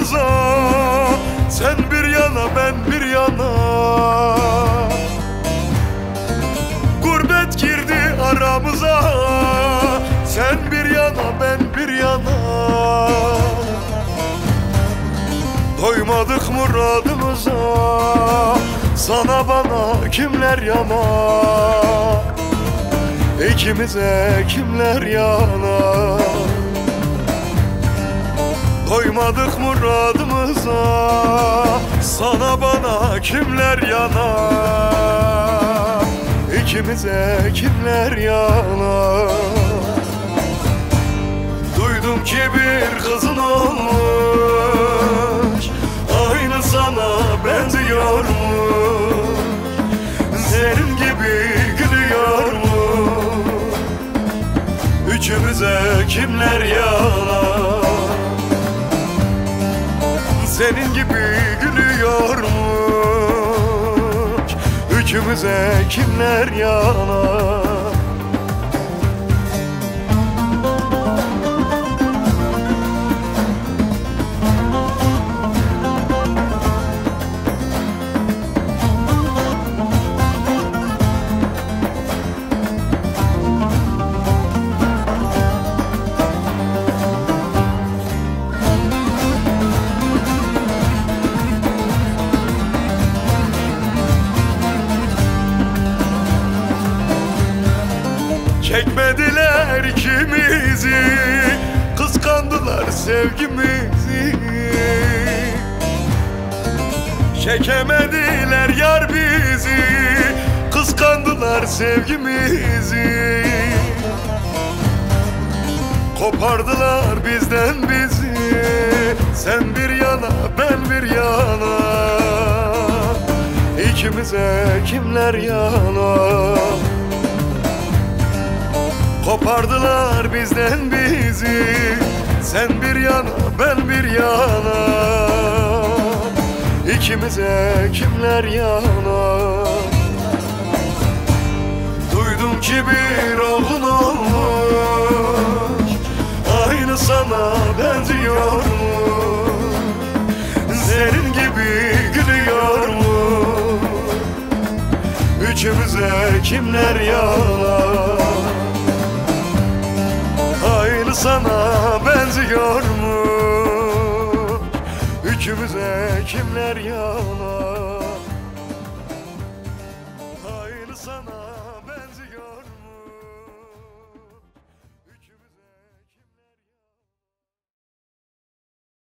Aramıza Sen bir yana ben bir yana. Gurbet girdi aramıza. Sen bir yana ben bir yana. Doymadık muradımıza. Sana bana kimler yana? İkimize kimler yana Doymadık muradımıza. Sana bana kimler yana? İkimize kimler yana? Duydum ki bir kızın olmuş. Aynı sana benziyormuş. Senin gibi gülüyormuş. Üçümüze kimler yana Senin gibi gülüyormuş? Üçümüze kimler yana Çekmediler ikimizi Kıskandılar sevgimizi. Çekemediler yar bizi Kıskandılar sevgimizi. Kopardılar bizden bizi Sen bir yana ben bir yana. İkimize kimler yana bizden bizi Sen bir yana ben bir yana. İkimize kimler yana? Duydum ki bir oğlun olmuş Aynı sana benziyormuş. Senin gibi gülüyormuş. Üçümüze kimler yana sana benziyor mu? Yükümüze kimler yalan? Hayır sana